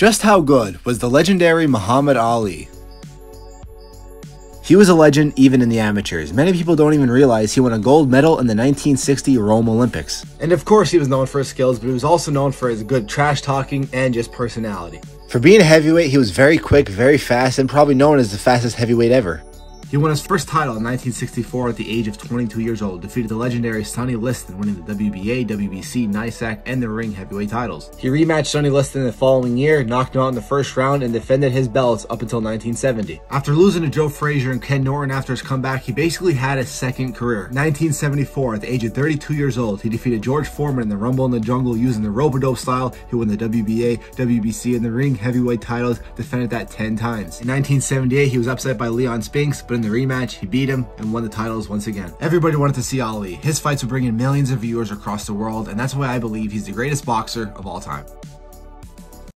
Just how good was the legendary Muhammad Ali? He was a legend even in the amateurs. Many people don't even realize he won a gold medal in the 1960 Rome Olympics. And of course he was known for his skills, but he was also known for his good trash talking and just personality. For being a heavyweight, he was very quick, very fast, and probably known as the fastest heavyweight ever. He won his first title in 1964 at the age of 22 years old, defeated the legendary Sonny Liston, winning the WBA, WBC, NYSAC, and the ring heavyweight titles. He rematched Sonny Liston the following year, knocked him out in the first round, and defended his belts up until 1970. After losing to Joe Frazier and Ken Norton after his comeback, he basically had a second career. 1974, at the age of 32 years old, he defeated George Foreman in the Rumble in the Jungle using the rope-a-dope style. He won the WBA, WBC, and the ring heavyweight titles, defended that 10 times. In 1978, he was upset by Leon Spinks, but the rematch, he beat him and won the titles once again. Everybody wanted to see Ali. His fights would bring in millions of viewers across the world, and that's why I believe he's the greatest boxer of all time.